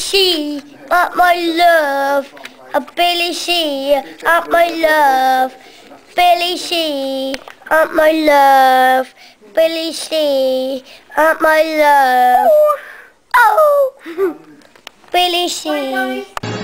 she, up my love. A Billy she, up my love. Billy she, up my love. Billy she, up my love. Oh, Billy she.